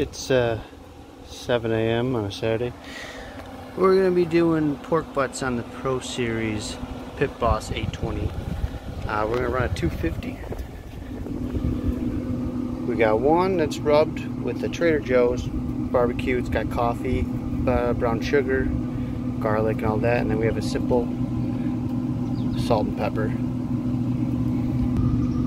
It's uh, 7 a.m. on a Saturday. We're going to be doing pork butts on the Pro Series Pit Boss 820. Uh, we're going to run a 250. We got one that's rubbed with the Trader Joe's barbecue. It's got coffee, uh, brown sugar, garlic and all that. And then we have a simple salt and pepper.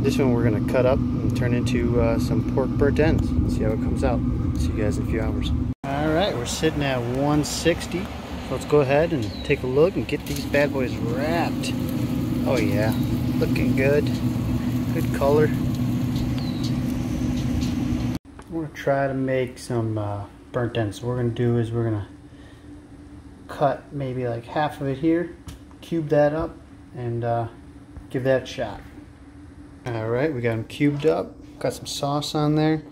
This one we're going to cut up and turn into uh, some pork burnt ends. See how it comes out. See you guys in a few hours. All right, we're sitting at 160. So let's go ahead and take a look and get these bad boys wrapped. Oh yeah, looking good. Good color. We're gonna try to make some uh, burnt ends. what we're gonna do is we're gonna cut maybe like half of it here, cube that up, and uh, give that a shot. All right, we got them cubed up. Got some sauce on there,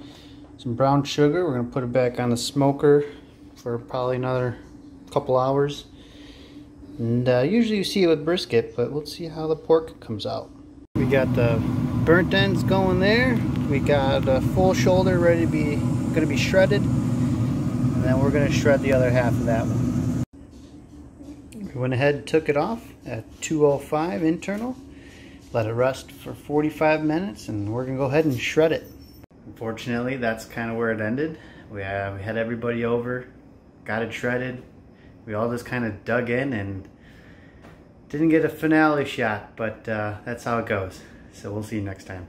some brown sugar. We're gonna put it back on the smoker for probably another couple hours. And uh, usually you see it with brisket, but we'll see how the pork comes out. We got the burnt ends going there. We got a full shoulder ready to be, gonna be shredded. And then we're gonna shred the other half of that one. We went ahead and took it off at 205 internal. Let it rest for 45 minutes and we're gonna go ahead and shred it. Unfortunately, that's kind of where it ended. We, uh, we had everybody over, got it shredded. We all just kind of dug in and didn't get a finale shot, but uh, that's how it goes. So we'll see you next time.